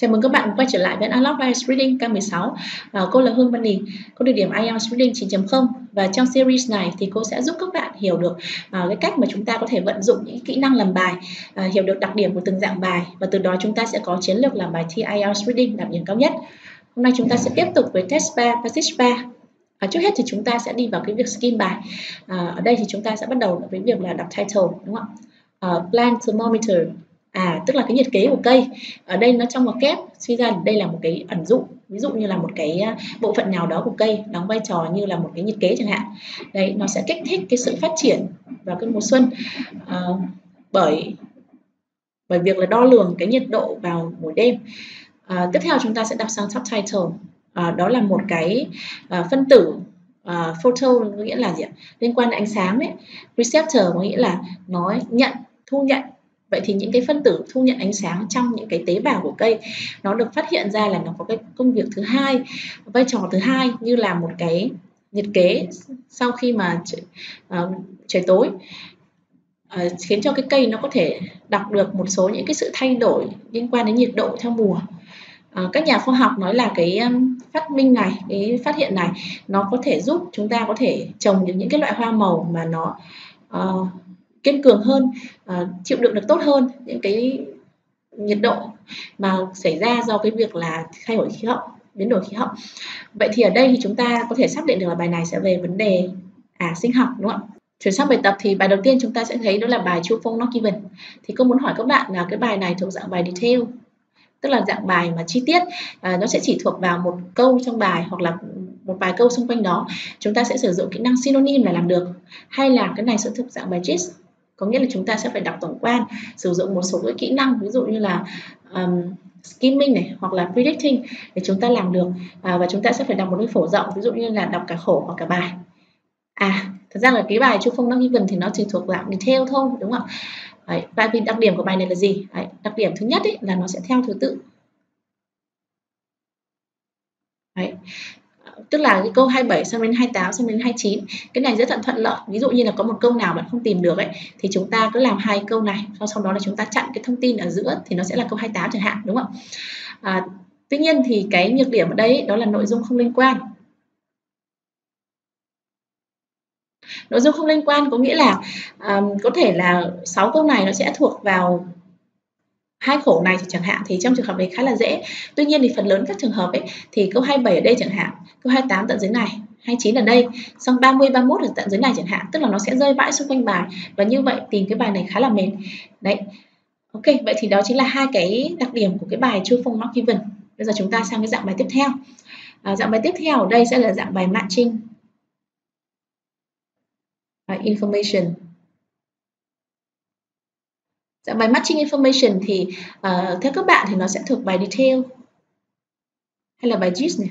Chào mừng các bạn quay trở lại với Unlock IELTS Reading K16 à, Cô là Hương Văn Đình, có địa điểm IELTS Reading 9.0 Và trong series này thì cô sẽ giúp các bạn hiểu được à, cái cách mà chúng ta có thể vận dụng những kỹ năng làm bài à, Hiểu được đặc điểm của từng dạng bài. Và từ đó chúng ta sẽ có chiến lược làm bài thi IELTS Reading đạt điểm cao nhất. Hôm nay chúng ta sẽ tiếp tục với Test 3, Passage 3 À, trước hết thì chúng ta sẽ đi vào cái việc skim bài. À, Ở đây thì chúng ta sẽ bắt đầu với việc là đọc title đúng không ạ? Uh, plan Thermometer à tức là cái nhiệt kế của cây ở đây nó trong một kép suy ra đây là một cái ẩn dụ ví dụ như là một cái à, bộ phận nào đó của cây đóng vai trò như là một cái nhiệt kế chẳng hạn. Đấy nó sẽ kích thích cái sự phát triển vào cái mùa xuân. À, bởi bởi việc là đo lường cái nhiệt độ vào buổi đêm. À, tiếp theo chúng ta sẽ đọc sang subtitle. À, đó là một cái à, phân tử à, photo có nghĩa là gì ạ? Liên quan đến ánh sáng ấy. Receptor có nghĩa là nó nhận thu nhận vậy thì những cái phân tử thu nhận ánh sáng trong những cái tế bào của cây nó được phát hiện ra là nó có cái công việc thứ hai vai trò thứ hai như là một cái nhiệt kế sau khi mà trời, uh, ờ, trời tối. Uh, khiến cho cái cây nó có thể đọc được một số những cái sự thay đổi liên quan đến nhiệt độ theo mùa. Uh, các nhà khoa học nói là cái um, phát minh này cái phát hiện này nó có thể giúp chúng ta có thể trồng được những cái loại hoa màu mà nó uh, kiên cường hơn uh, chịu đựng được tốt hơn những cái nhiệt độ mà xảy ra do cái việc là thay đổi khí hậu biến đổi khí hậu. Vậy thì ở đây thì chúng ta có thể xác định được là bài này sẽ về vấn đề à sinh học đúng không ạ? Chuyển sang bài tập thì bài đầu tiên chúng ta sẽ thấy đó là bài true phong not given. Thì cô muốn hỏi các bạn là cái bài này thuộc dạng bài detail tức là dạng bài mà chi tiết à, nó sẽ chỉ thuộc vào một câu trong bài hoặc là một vài câu xung quanh đó. Chúng ta sẽ sử dụng kỹ năng synonym để làm được hay là cái này sẽ thuộc dạng bài gist? Có nghĩa là chúng ta sẽ phải đọc tổng quan sử dụng một số cái kỹ năng ví dụ như là um, skimming này hoặc là predicting để chúng ta làm được. À, và chúng ta sẽ phải đọc một cái phổ rộng ví dụ như là đọc cả khổ hoặc cả bài. À thật ra là cái bài chu phong not given thì nó chỉ thuộc dạng detail thôi đúng không ạ? Đấy, và vì đặc điểm của bài này là gì? Đấy, đặc điểm thứ nhất ấy, là nó sẽ theo thứ tự. Đấy tức là cái câu 27 sang đến 28 sang đến 29 cái này rất là thuận lợi. Ví dụ như là có một câu nào bạn không tìm được ấy thì chúng ta cứ làm hai câu này sau sau đó là chúng ta chặn cái thông tin ở giữa thì nó sẽ là câu 28 chẳng hạn đúng không? À, tuy nhiên thì cái nhược điểm ở đây đó là nội dung không liên quan. Nội dung không liên quan có nghĩa là um, có thể là 6 câu này nó sẽ thuộc vào hai khổ này thì chẳng hạn thì trong trường hợp này khá là dễ. Tuy nhiên thì phần lớn các trường hợp ấy thì câu 27 ở đây chẳng hạn câu 28 tận dưới này 29 ở đây xong 30 31 ở tận dưới này chẳng hạn. Tức là nó sẽ rơi vãi xung quanh bài và như vậy tìm cái bài này khá là mệt. Đấy. Ok vậy thì đó chính là hai cái đặc điểm của cái bài true phong not given. Bây giờ chúng ta sang cái dạng bài tiếp theo. À, dạng bài tiếp theo ở đây sẽ là dạng bài matching. À, information. Dạng bài matching information thì uh, theo các bạn thì nó sẽ thuộc bài detail hay là bài gist này.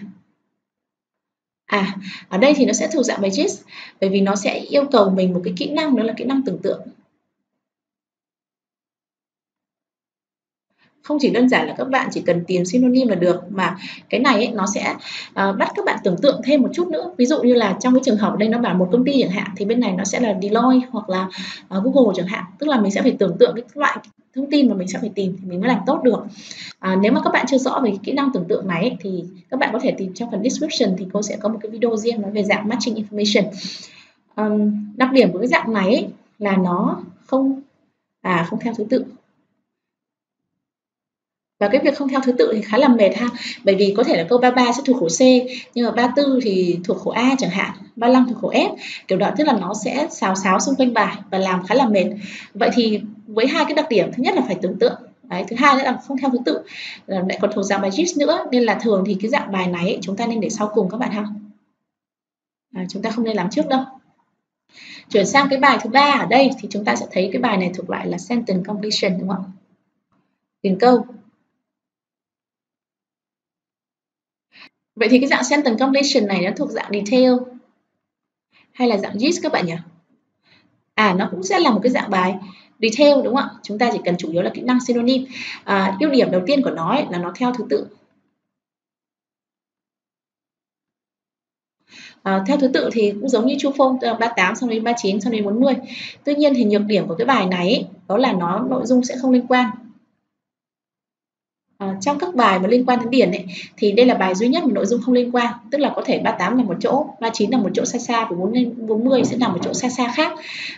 À, ở đây thì nó sẽ thuộc dạng bài gist bởi vì nó sẽ yêu cầu mình một cái kỹ năng đó là kỹ năng tưởng tượng. Không chỉ đơn giản là các bạn chỉ cần tìm synonym là được mà cái này ấy, nó sẽ uh, bắt các bạn tưởng tượng thêm một chút nữa. Ví dụ như là trong cái trường hợp ở đây nó bảo một công ty chẳng hạn thì bên này nó sẽ là Deloitte hoặc là uh, Google chẳng hạn. Tức là mình sẽ phải tưởng tượng cái loại thông tin mà mình sẽ phải tìm thì mình mới làm tốt được. À, nếu mà các bạn chưa rõ về kỹ năng tưởng tượng này ấy, thì các bạn có thể tìm trong phần description thì cô sẽ có một cái video riêng nói về dạng matching information. Um, đặc điểm của cái dạng này ấy, là nó không à không theo thứ tự và cái việc không theo thứ tự thì khá là mệt ha. Bởi vì có thể là câu 33 sẽ thuộc khổ C nhưng mà 34 thì thuộc khổ A chẳng hạn 35 thuộc khổ F. Kiểu đó tức là nó sẽ xào xáo xung quanh bài và làm khá là mệt. Vậy thì với hai cái đặc điểm thứ nhất là phải tưởng tượng Đấy, thứ hai nữa là không theo thứ tự. Ờ, lại còn thuộc dạng bài GIS nữa nên là thường thì cái dạng bài này ấy, chúng ta nên để sau cùng các bạn ha. À, chúng ta không nên làm trước đâu. Chuyển sang cái bài thứ ba ở đây thì chúng ta sẽ thấy cái bài này thuộc loại là sentence completion đúng không liền câu. Vậy thì cái dạng sentence completion này nó thuộc dạng detail hay là dạng gist các bạn nhỉ? À nó cũng sẽ là một cái dạng bài detail đúng không ạ? Chúng ta chỉ cần chủ yếu là kỹ năng synonym. À, ưu điểm đầu tiên của nó ấy là nó theo thứ tự. À, theo thứ tự thì cũng giống như chu phong 38 xong đến 39 xong đến 40. Tuy nhiên thì nhược điểm của cái bài này ấy, đó là nó nội dung sẽ không liên quan À, trong các bài mà liên quan đến điển ấy, thì đây là bài duy nhất mà nội dung không liên quan. Tức là có thể 38 là một chỗ 39 là một chỗ xa xa và 40 sẽ nằm một chỗ xa xa khác.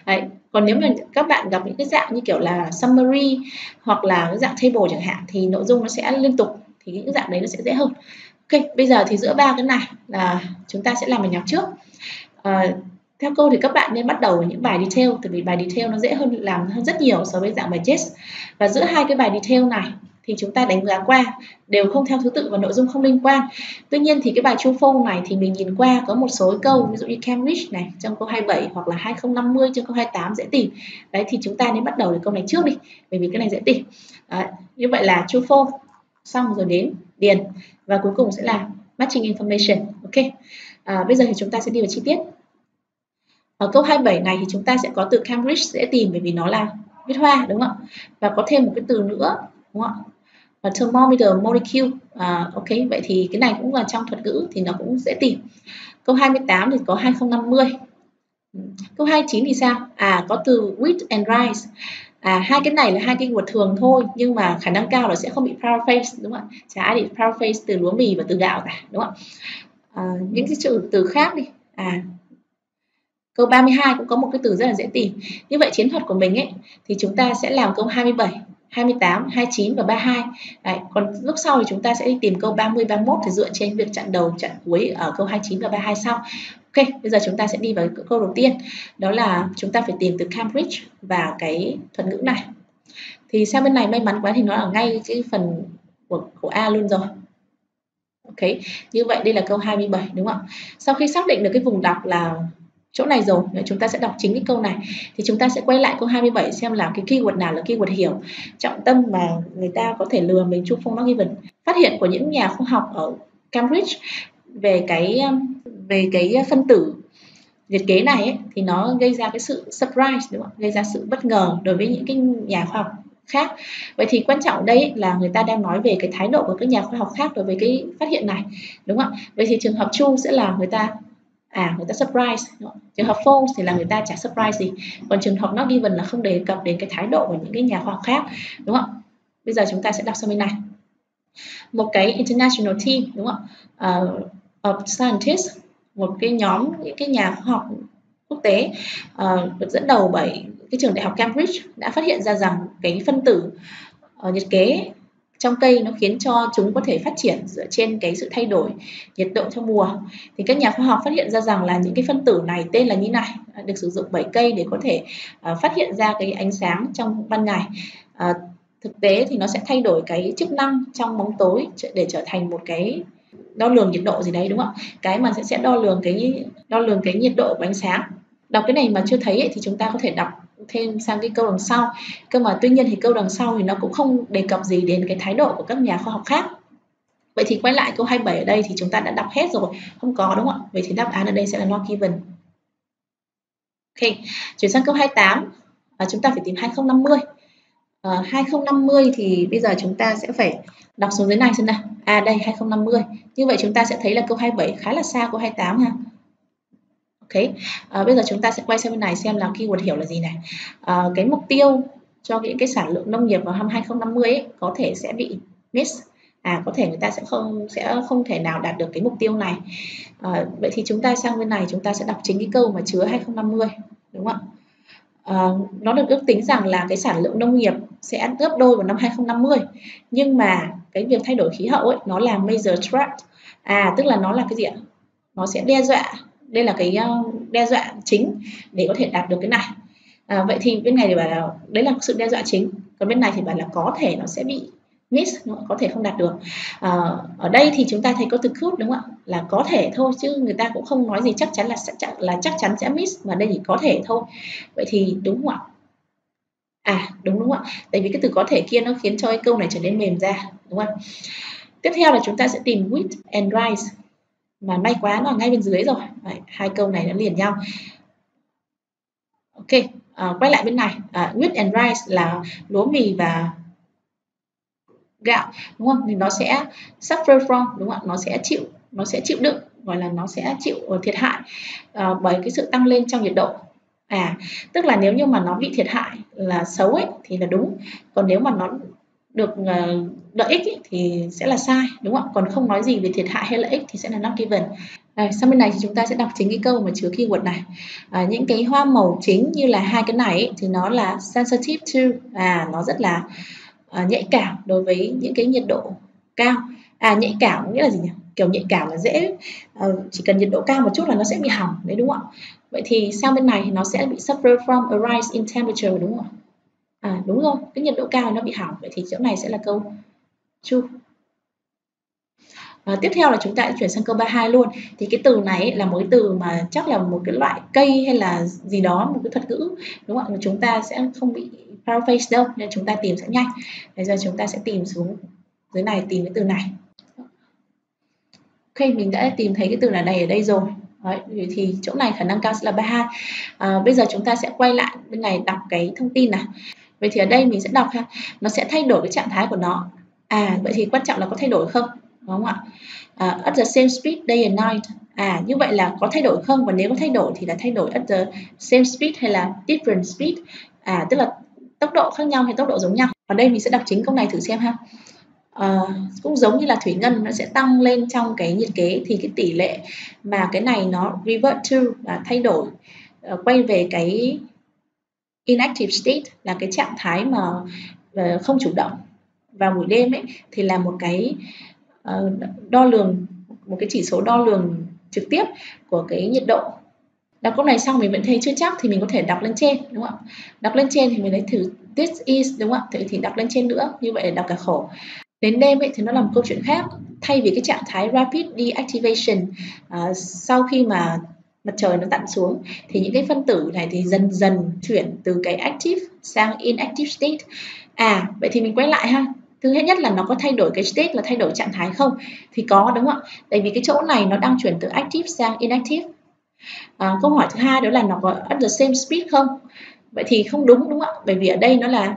Đấy. còn nếu mà các bạn gặp những cái dạng như kiểu là summary hoặc là cái dạng table chẳng hạn thì nội dung nó sẽ liên tục thì những dạng đấy nó sẽ dễ hơn. Ok bây giờ thì giữa ba cái này là chúng ta sẽ làm bài nhạc trước. À, theo cô thì các bạn nên bắt đầu với những bài detail tại vì bài detail nó dễ hơn làm hơn rất nhiều so với dạng bài chess và giữa hai cái bài detail này thì chúng ta đánh giá qua đều không theo thứ tự và nội dung không liên quan. Tuy nhiên thì cái bài Chu Phô này thì mình nhìn qua có một số câu ví dụ như Cambridge này trong câu 27 hoặc là 2050 trong câu 28 dễ tìm. Đấy thì chúng ta nên bắt đầu từ câu này trước đi bởi vì cái này dễ tìm. Đấy, như vậy là Chu Phô xong rồi đến điền và cuối cùng sẽ là matching information. Ok. À, bây giờ thì chúng ta sẽ đi vào chi tiết. Ở câu 27 này thì chúng ta sẽ có từ Cambridge dễ tìm bởi vì nó là viết hoa đúng không ạ? Và có thêm một cái từ nữa đúng không ạ? Và thermometer molecule. À, ok, vậy thì cái này cũng là trong thuật ngữ thì nó cũng dễ tìm. Câu 28 thì có 2050. Câu 29 thì sao? À có từ wheat and rice. À hai cái này là hai cái keyword thường thôi nhưng mà khả năng cao là sẽ không bị paraphrase đúng không ạ? Chả ai bị paraphrase từ lúa mì và từ gạo cả đúng không ạ? À, những cái chữ từ khác đi. À Câu 32 cũng có một cái từ rất là dễ tìm. Như vậy chiến thuật của mình ấy thì chúng ta sẽ làm câu 27 28, 29 và 32. Đấy, còn lúc sau thì chúng ta sẽ đi tìm câu 30, 31 thì dựa trên việc chặn đầu, chặn cuối ở câu 29 và 32 sau. Ok, bây giờ chúng ta sẽ đi vào câu đầu tiên. Đó là chúng ta phải tìm từ Cambridge và cái thuật ngữ này. Thì sang bên này may mắn quá thì nó ở ngay cái phần của, của A luôn rồi. Ok, như vậy đây là câu 27 đúng không ạ? Sau khi xác định được cái vùng đọc là chỗ này rồi. Chúng ta sẽ đọc chính cái câu này. Thì chúng ta sẽ quay lại câu 27 xem là cái keyword nào là keyword hiểu. Trọng tâm mà người ta có thể lừa mình chung phong nó given phát hiện của những nhà khoa học ở Cambridge về cái um, về cái phân tử nhiệt kế này ấy, thì nó gây ra cái sự surprise đúng không? gây ra sự bất ngờ đối với những cái nhà khoa học khác. Vậy thì quan trọng đây là người ta đang nói về cái thái độ của các nhà khoa học khác đối với cái phát hiện này đúng không ạ? Vậy thì trường hợp chu sẽ là người ta à người ta surprise. Trường hợp false thì là người ta chả surprise gì. Còn trường hợp not given là không đề cập đến cái thái độ của những cái nhà khoa học khác. Đúng không? Bây giờ chúng ta sẽ đọc sang bên này. Một cái international team đúng không? Uh, of scientists một cái nhóm những cái nhà khoa học quốc tế uh, được dẫn đầu bởi cái trường đại học Cambridge đã phát hiện ra rằng cái phân tử uh, nhiệt kế trong cây nó khiến cho chúng có thể phát triển dựa trên cái sự thay đổi nhiệt độ theo mùa. Thì các nhà khoa học phát hiện ra rằng là những cái phân tử này tên là như này được sử dụng bởi cây để có thể uh, phát hiện ra cái ánh sáng trong ban ngày. Uh, thực tế thì nó sẽ thay đổi cái chức năng trong bóng tối để trở thành một cái đo lường nhiệt độ gì đấy đúng không cái mà sẽ sẽ đo lường cái đo lường cái nhiệt độ của ánh sáng. Đọc cái này mà chưa thấy ấy, thì chúng ta có thể đọc thêm sang cái câu đằng sau. Cơ mà tuy nhiên thì câu đằng sau thì nó cũng không đề cập gì đến cái thái độ của các nhà khoa học khác. Vậy thì quay lại câu 27 ở đây thì chúng ta đã đọc hết rồi. Không có đúng không ạ? Vậy thì đáp án ở đây sẽ là not given. Ok chuyển sang câu 28 à, chúng ta phải tìm 2050 à, 2050 thì bây giờ chúng ta sẽ phải đọc xuống dưới này xem nào. À đây 2050 như vậy chúng ta sẽ thấy là câu 27 khá là xa câu 28 ha Ok, à, bây giờ chúng ta sẽ quay sang bên này xem là keyword hiểu là gì này. À, cái mục tiêu cho những cái sản lượng nông nghiệp vào năm 2050 ấy, có thể sẽ bị miss. À, có thể người ta sẽ không sẽ không thể nào đạt được cái mục tiêu này. À, vậy thì chúng ta sang bên này chúng ta sẽ đọc chính cái câu mà chứa 2050, đúng không ạ? À, nó được ước tính rằng là cái sản lượng nông nghiệp sẽ gấp đôi vào năm 2050 nhưng mà cái việc thay đổi khí hậu ấy nó là major threat à tức là nó là cái gì ạ nó sẽ đe dọa đây là cái ờ, đe dọa chính để có thể đạt được cái này. À, vậy thì bên này thì bảo là đấy là sự đe dọa chính. Còn bên này thì bảo là có thể nó sẽ bị miss có thể không đạt được. À, ở đây thì chúng ta thấy có từ could đúng không ạ? Là có thể thôi chứ người ta cũng không nói gì chắc chắn là sẽ là chắc chắn sẽ miss mà đây chỉ có thể thôi. Vậy thì đúng không ạ? À đúng đúng không ạ? Tại vì cái từ có thể kia nó khiến cho cái câu này trở nên mềm ra đúng không tiếp theo là chúng ta sẽ tìm wheat and rice mà may quá nó ở ngay bên dưới rồi. Đấy, hai câu này nó liền nhau. Ok à, quay lại bên này. À, wheat and rice là lúa mì và gạo đúng không? Thì nó sẽ suffer from đúng không nó sẽ chịu nó sẽ chịu đựng gọi là nó sẽ chịu ờ, thiệt hại à, bởi cái sự tăng lên trong nhiệt độ. À tức là nếu như mà nó bị thiệt hại là xấu ấy thì là đúng. Còn nếu mà nó được uh, lợi ích ý, thì sẽ là sai đúng không ạ? Còn không nói gì về thiệt hại hay lợi ích thì sẽ là not given. Đây, sau bên này thì chúng ta sẽ đọc chính cái câu mà chứa keyword này. À, những cái hoa màu chính như là hai cái này ý, thì nó là sensitive to. À nó rất là à, nhạy cảm đối với những cái nhiệt độ cao. À nhạy cảm nghĩa là gì nhỉ? Kiểu nhạy cảm là dễ uh, chỉ cần nhiệt độ cao một chút là nó sẽ bị hỏng đấy đúng không ạ? Vậy thì sang bên này thì nó sẽ bị suffer from a rise in temperature đúng không ạ? À đúng rồi cái nhiệt độ cao nó bị hỏng. Vậy thì chỗ này sẽ là câu true và tiếp theo là chúng ta sẽ chuyển sang câu 32 luôn. Thì cái từ này là một cái từ mà chắc là một cái loại cây hay là gì đó một cái thuật ngữ đúng không ạ? Chúng ta sẽ không bị paraphrase đâu nên chúng ta tìm sẽ nhanh. Bây giờ chúng ta sẽ tìm xuống dưới này tìm cái từ này. Ok mình đã tìm thấy cái từ là này ở đây rồi. Đấy, thì chỗ này khả năng cao sẽ là 32 à, bây giờ chúng ta sẽ quay lại bên này đọc cái thông tin này vậy thì ở đây mình sẽ đọc ha. Nó sẽ thay đổi cái trạng thái của nó à vậy thì quan trọng là có thay đổi không? Đúng không ạ? Uh, at the same speed day and night. À như vậy là có thay đổi không? Và nếu có thay đổi thì là thay đổi at the same speed hay là different speed? À tức là tốc độ khác nhau hay tốc độ giống nhau? Ở đây mình sẽ đọc chính câu này thử xem ha. À, cũng giống như là thủy ngân nó sẽ tăng lên trong cái nhiệt kế thì cái tỷ lệ mà cái này nó revert to là thay đổi uh, quay về cái inactive state là cái trạng thái mà uh, không chủ động vào buổi đêm ấy thì là một cái ờ, đo lường một cái chỉ số đo lường trực tiếp của cái nhiệt độ. Đọc câu này xong mình vẫn thấy chưa chắc thì mình có thể đọc lên trên đúng không ạ? Đọc lên trên thì mình lấy thử this is đúng không ạ? Thì, thì đọc lên trên nữa như vậy là đọc cả khổ. Đến đêm ấy thì nó là một câu chuyện khác thay vì cái trạng thái rapid deactivation uh, sau khi mà mặt trời nó tặn xuống thì những cái phân tử này thì dần dần chuyển từ cái active sang inactive state. À vậy thì mình quay lại ha thứ nhất là nó có thay đổi cái state là thay đổi trạng thái không? Thì có đúng không ạ? Tại vì cái chỗ này nó đang chuyển từ active sang inactive. À, câu hỏi thứ hai đó là nó có at the same speed không? Vậy thì không đúng đúng không ạ? Bởi vì ở đây nó là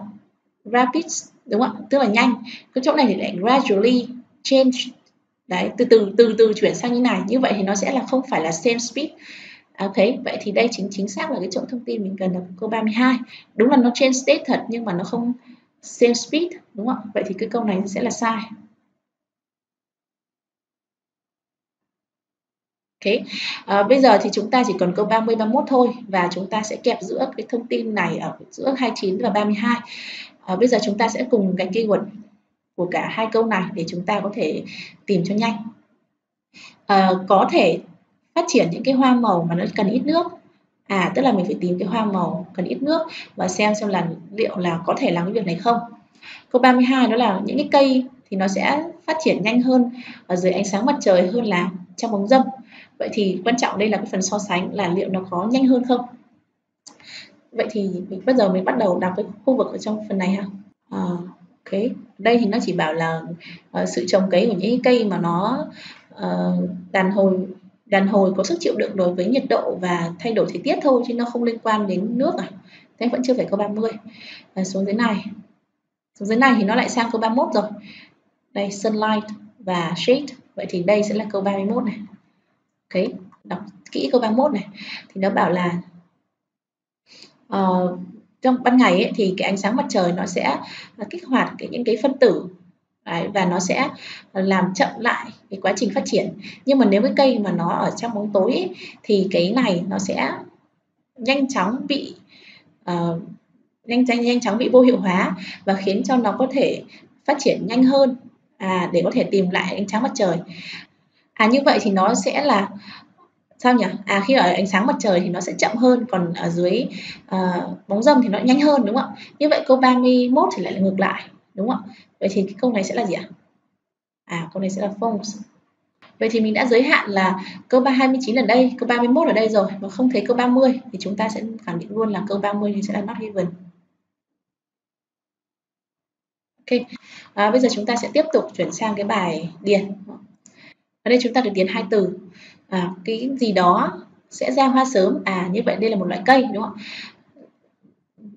rapid đúng không ạ? Tức là nhanh. Cái chỗ này thì lại gradually change. Đấy từ từ từ từ chuyển sang như này. Như vậy thì nó sẽ là không phải là same speed. Ok, vậy thì đây chính chính xác là cái chỗ thông tin mình cần là câu 32. Đúng là nó change state thật nhưng mà nó không same speed đúng không ạ? Vậy thì cái câu này sẽ là sai. Ok, à, bây giờ thì chúng ta chỉ còn câu 30 31 thôi và chúng ta sẽ kẹp giữa cái thông tin này ở giữa 29 và 32. À, ờ, bây giờ chúng ta sẽ cùng gạch keyword của cả hai câu này để chúng ta có thể tìm cho nhanh. À, có thể phát triển những cái hoa màu mà nó cần ít nước à tức là mình phải tìm cái hoa màu cần ít nước và xem xem là liệu là có thể làm cái việc này không. Câu 32 đó là những cái cây thì nó sẽ phát triển nhanh hơn ở dưới ánh sáng mặt trời hơn là trong bóng dâm. Vậy thì quan trọng đây là cái phần so sánh là liệu nó có nhanh hơn không? Vậy thì mình bây giờ mình bắt đầu đọc cái khu vực ở trong phần này ha. À, ok. Đây thì nó chỉ bảo là uh, sự trồng cấy của những cây mà nó uh, đàn hồi đàn hồi có sức chịu đựng đối với nhiệt độ và thay đổi thời tiết thôi chứ nó không liên quan đến nước à. Thế vẫn chưa phải câu 30 và xuống dưới này. Xuống dưới này thì nó lại sang câu 31 rồi. Đây sunlight và shade. Vậy thì đây sẽ là câu 31 này. Ok đọc kỹ câu 31 này. Thì nó bảo là uh, trong ban ngày ấy, thì cái ánh sáng mặt trời nó sẽ kích hoạt cái những cái phân tử Đấy, và nó sẽ ờ, làm chậm lại cái quá trình phát triển. Nhưng mà nếu cái cây mà nó ở trong bóng tối ấy, thì cái này nó sẽ nhanh chóng bị uh, nhanh nhanh nhanh chóng bị vô hiệu hóa và khiến cho nó có thể phát triển nhanh hơn à, để có thể tìm lại ánh sáng mặt trời. À như vậy thì nó sẽ là sao nhỉ? À khi ở ánh sáng mặt trời thì nó sẽ chậm hơn còn ở dưới uh, bóng râm thì nó nhanh hơn đúng không ạ? Như vậy câu 31 thì lại là ngược lại đúng không ạ vậy thì cái câu này sẽ là gì ạ à câu này sẽ là false Vậy thì mình đã giới hạn là câu 29 ở đây, câu 31 ở đây rồi mà không thấy câu 30 thì chúng ta sẽ khẳng định luôn là câu 30 thì sẽ là not given. Ok, à, bây giờ chúng ta sẽ tiếp tục chuyển sang cái bài điền. Ở đây chúng ta được điền hai từ. À, cái gì đó sẽ ra hoa sớm. À như vậy đây là một loại cây đúng không?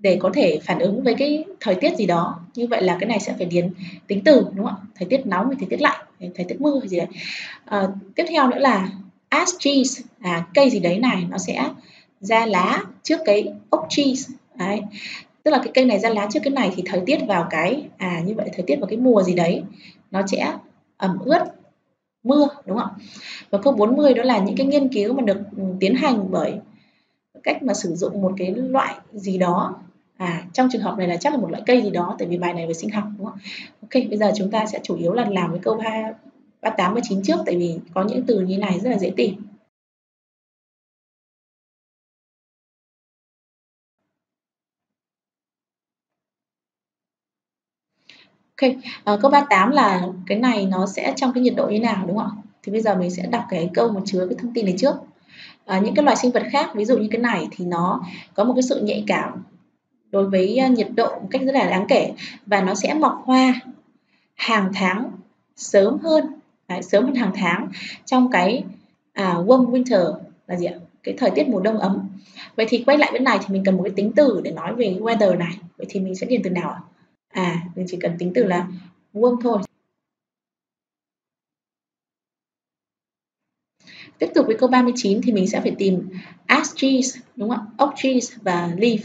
Để có thể phản ứng với cái thời tiết gì đó. Như vậy là cái này sẽ phải điền tính từ đúng không ạ? Thời tiết nóng thời tiết lạnh thời tiết mưa gì đấy. À, tiếp theo nữa là as trees à cây gì đấy này nó sẽ ra lá trước cái ốc trees, đấy. Tức là cái cây này ra lá trước cái này thì thời tiết vào cái à như vậy thời tiết vào cái mùa gì đấy nó sẽ ẩm ướt mưa đúng không ạ? và câu 40 đó là những cái nghiên cứu mà được ừ, tiến hành bởi cách mà sử dụng một cái loại gì đó à trong trường hợp này là chắc là một loại cây gì đó tại vì bài này về sinh học đúng không ok bây giờ chúng ta sẽ chủ yếu là làm với câu 3 38 và chín trước tại vì có những từ như này rất là dễ tìm Ok, à, câu 38 là cái này nó sẽ trong cái nhiệt độ như nào đúng không ạ? Thì bây giờ mình sẽ đọc cái câu mà chứa cái thông tin này trước. À, những cái loài sinh vật khác, ví dụ như cái này thì nó có một cái sự nhạy cảm đối với à, nhiệt độ một cách rất là đáng kể và nó sẽ mọc hoa hàng tháng sớm hơn, đấy, sớm hơn hàng tháng trong cái à, warm winter là gì ạ? Cái thời tiết mùa đông ấm. Vậy thì quay lại bên này thì mình cần một cái tính từ để nói về weather này. Vậy thì mình sẽ điền từ nào ạ? À, mình chỉ cần tính từ là warm thôi. Tiếp tục với câu 39 thì mình sẽ phải tìm ash trees, đúng không ạ? Oak trees và leaf.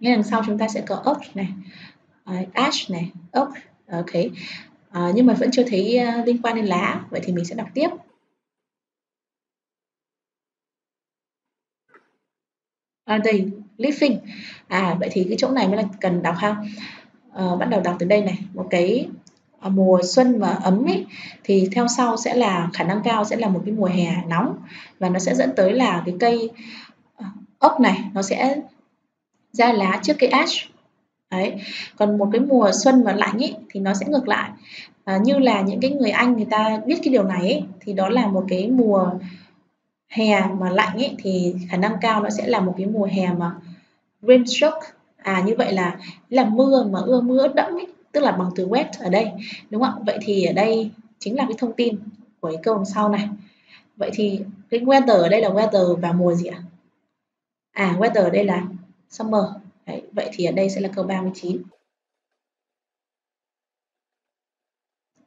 Ngay đằng sau chúng ta sẽ có up này, à, ash này, up à, ok. uh, nhưng mà vẫn chưa thấy uh, liên quan đến lá, vậy thì mình sẽ đọc tiếp. À, đây, living À, vậy thì cái chỗ này mới là cần đọc ha à, bắt đầu đọc từ đây này một cái mùa xuân và ấm ấy thì theo sau sẽ là khả năng cao sẽ là một cái mùa hè nóng và nó sẽ dẫn tới là cái cây ốc này nó sẽ ra lá trước cây ash. Đấy. Còn một cái mùa xuân và lạnh ấy thì nó sẽ ngược lại. À, như là những cái người anh người ta biết cái điều này ấy, thì đó là một cái mùa hè mà lạnh ấy thì khả năng cao nó sẽ là một cái mùa hè mà rain shock. À như vậy là là mưa mà ưa mưa đẫm ấy, tức là bằng từ wet ở đây đúng không ạ? Vậy thì ở đây chính là cái thông tin của cái câu sau này. Vậy thì cái weather ở đây là weather vào mùa gì ạ? À weather ở đây là summer Đấy, vậy thì ở đây sẽ là câu 39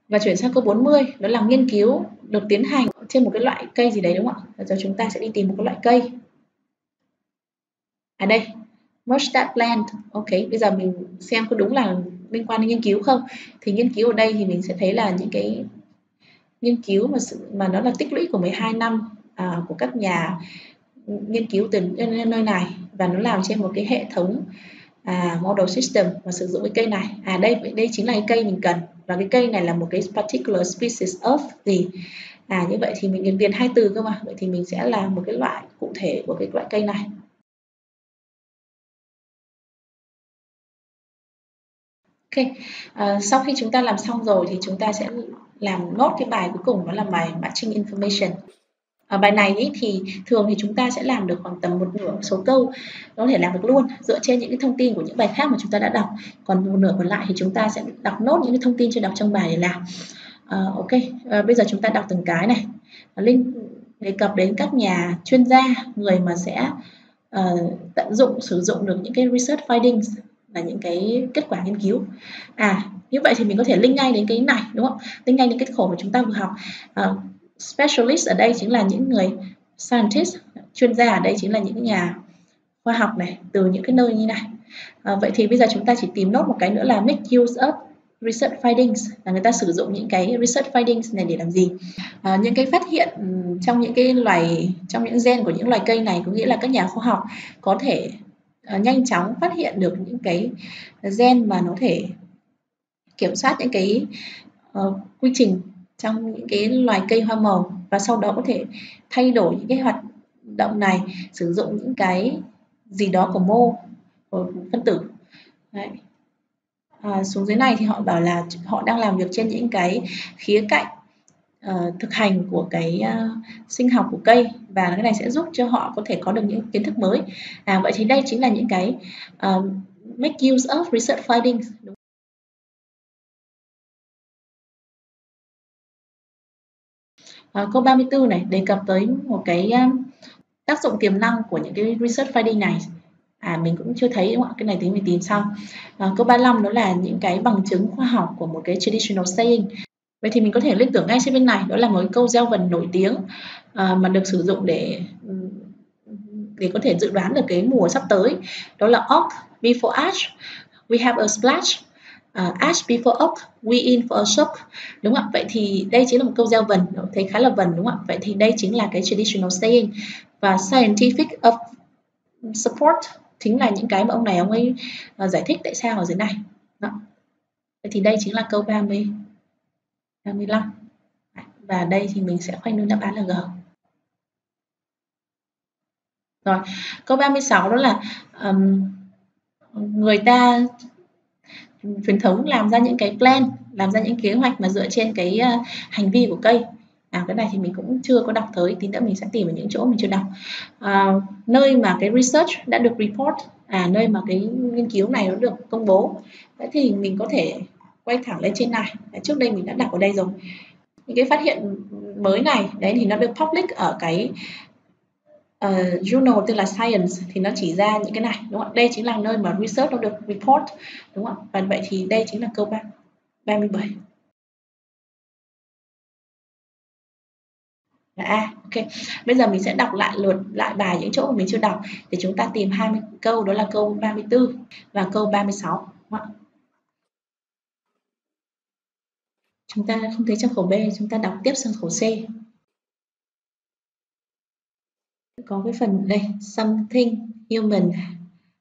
và chuyển sang câu 40 đó là nghiên cứu được tiến hành trên một cái loại cây gì đấy đúng không ạ? Giờ chúng ta sẽ đi tìm một cái loại cây. À đây. Mustard plant. Ok bây giờ mình xem có đúng là liên quan đến nghiên cứu không? Thì nghiên cứu ở đây thì mình sẽ thấy là những cái nghiên cứu mà sự, mà nó là tích lũy của 12 năm à, của các nhà nghiên cứu từ nơi này và nó làm trên một cái hệ thống à, model system và sử dụng cái cây này. À đây đây chính là cái cây mình cần. Và cái cây này là một cái particular species of gì? À như vậy thì mình điền hai từ cơ mà. Vậy thì mình sẽ làm một cái loại cụ thể của cái loại cây này. Ok, à, sau khi chúng ta làm xong rồi thì chúng ta sẽ làm nốt cái bài cuối cùng đó là bài matching information. Ở bài này ý, thì thường thì chúng ta sẽ làm được khoảng tầm một nửa số câu. Có thể làm được luôn dựa trên những cái thông tin của những bài khác mà chúng ta đã đọc. Còn một nửa còn lại thì chúng ta sẽ đọc nốt những cái thông tin chưa đọc trong bài để làm. À, ok. À, bây giờ chúng ta đọc từng cái này. Ờ, Linh đề cập đến các nhà chuyên gia người mà sẽ uh, tận dụng sử dụng được những cái research findings là những cái kết quả nghiên cứu. À như vậy thì mình có thể link ngay đến cái này đúng không? Link ngay đến cái khổ mà chúng ta vừa học. Uh, specialist ở đây chính là những người scientist chuyên gia ở đây chính là những nhà khoa học này từ những cái nơi như này. À, vậy thì bây giờ chúng ta chỉ tìm nốt một cái nữa là make use of research findings là người ta sử dụng những cái research findings này để làm gì? À, những cái phát hiện ừ, trong những cái loài trong những gen của những loài cây này có nghĩa là các nhà khoa học có thể uh, nhanh chóng phát hiện được những cái gen mà nó thể kiểm soát những cái uh, quy trình trong những cái loài cây hoa màu và sau đó có thể thay đổi những cái hoạt động này sử dụng những cái gì đó của mô của phân tử. Đấy. À, xuống dưới này thì họ bảo là họ đang làm việc trên những cái khía cạnh uh, thực hành của cái uh, sinh học của cây và cái này sẽ giúp cho họ có thể có được những kiến thức mới. À vậy thì đây chính là những cái uh, make use of research findings đúng À, câu 34 này đề cập tới một cái um, tác dụng tiềm năng của những cái research finding này. À mình cũng chưa thấy đúng không ạ? Cái này thì mình tìm sau. À, câu 35 đó là những cái bằng chứng khoa học của một cái traditional saying. Vậy thì mình có thể liên tưởng ngay trên bên này đó là một câu gieo vần nổi tiếng à, mà được sử dụng để để có thể dự đoán được cái mùa sắp tới. Đó là oak before ash we have a splash. À, uh, ash before ask, we in for a shock đúng không ạ? Vậy thì đây chính là một câu gieo vần thấy khá là vần đúng không ạ? Vậy thì đây chính là cái traditional saying. Và scientific of support chính là những cái mà ông này ông ấy uh, giải thích tại sao ở dưới này. Đó. vậy thì đây chính là câu 30 35 và đây thì mình sẽ khoanh luôn đáp án là G. Rồi câu 36 đó là um, người ta truyền thống làm ra những cái plan làm ra những kế hoạch mà dựa trên cái uh, hành vi của cây. À cái này thì mình cũng chưa có đọc tới tí nữa mình sẽ tìm ở những chỗ mình chưa đọc. À, nơi mà cái research đã được report à nơi mà cái nghiên cứu này nó được công bố thế thì mình có thể quay thẳng lên trên này. Trước đây mình đã đọc ở đây rồi. Những cái phát hiện mới này đấy thì nó được public ở cái uh, journal tức là science thì nó chỉ ra những cái này đúng không đây chính là nơi mà research nó được report đúng không và vậy thì đây chính là câu 3 37 là A. Ok. Bây giờ mình sẽ đọc lại lượt lại bài những chỗ mà mình chưa đọc để chúng ta tìm 20 câu đó là câu 34 và câu 36. Đúng không? Chúng ta không thấy trong khẩu B, chúng ta đọc tiếp sang khẩu C. Có cái phần đây, something human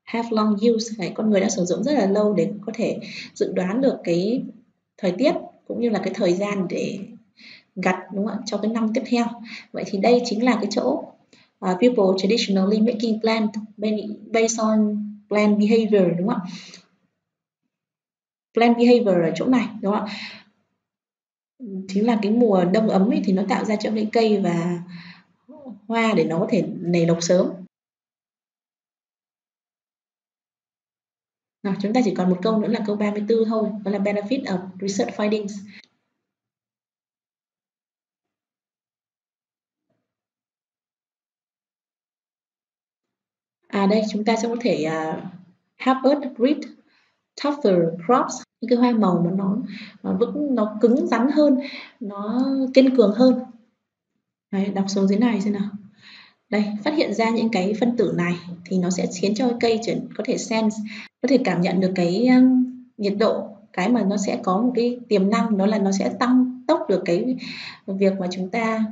have long used, phải con người đã sử dụng rất là lâu để có thể dự đoán được cái thời tiết cũng như là cái thời gian để gặt đúng không ạ cho cái năm tiếp theo. Vậy thì đây chính là cái chỗ uh, people traditionally making plan based on plan behavior đúng không ạ? Plan behavior ở chỗ này đúng không ạ? Chính là cái mùa đông ấm ấy, thì nó tạo ra cho cái cây và hoa để nó có thể nảy lộc sớm. Nào chúng ta chỉ còn một câu nữa là câu 34 thôi đó là benefit of research findings. À đây chúng ta sẽ có thể uh, help us breed tougher crops. Những cái hoa màu mà nó nó vững nó cứng rắn hơn nó kiên cường hơn. Đấy, đọc xuống dưới này xem nào đây phát hiện ra những cái phân tử này thì nó sẽ khiến cho cây chuyển có thể sense có thể cảm nhận được cái um, nhiệt độ. Cái mà nó sẽ có một cái tiềm năng đó là nó sẽ tăng tốc được cái việc mà chúng ta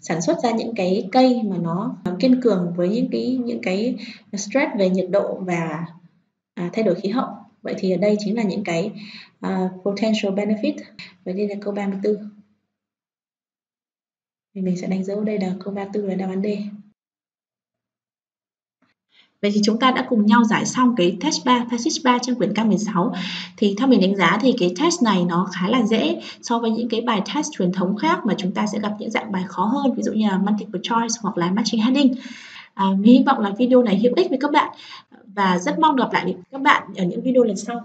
sản xuất ra những cái cây mà nó kiên cường với những cái những cái stress về nhiệt độ và à, thay đổi khí hậu. Vậy thì ở đây chính là những cái uh, potential benefit. Vậy đây là câu 34 thì mình sẽ đánh dấu đây là câu 34 là đáp án D. Vậy thì chúng ta đã cùng nhau giải xong cái test 3, test 3 trong quyển K16. Thì theo mình đánh giá thì cái test này nó khá là dễ so với những cái bài test truyền thống khác mà chúng ta sẽ gặp những dạng bài khó hơn, ví dụ như là multiple choice hoặc là matching heading. À, mình hy vọng là video này hữu ích với các bạn và rất mong gặp lại các bạn ở những video lần sau.